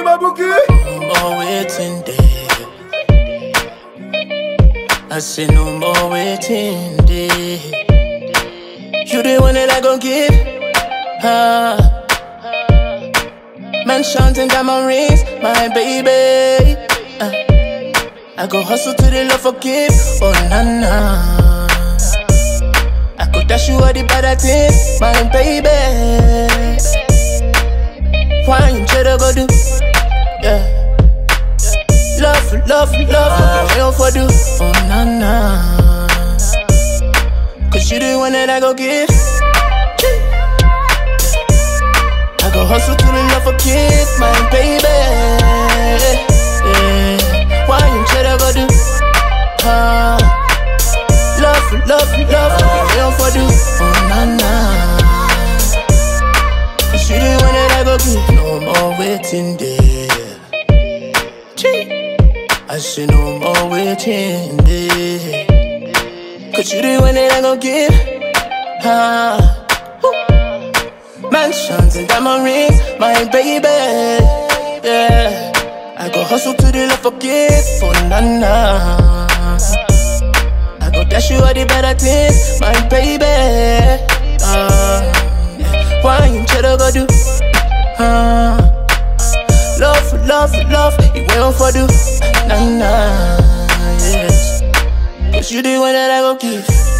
Mabuki. No more waiting there. I say no more waiting there. You the one that I gon' give. Ah. Mansions and diamond rings, my baby. Ah. I go hustle to the love forgive. Oh na na. I could dash you all the better things, my baby. Why you go do? Yeah. Love, love, love, what you for do? Oh na na. Cause you the one that I go give. Go. No more waiting there. I say no more waiting there. Cause you the one that I gon' give. Ah. Mansions and diamond rings, my baby. Yeah. I go hustle to the left forget for nana. I go dash you all the better things, my baby. Ah. yeah. Why you try go do? Ah. Love, love, love, it will for do. Nah, nah, yes. Cause you the one that I go give.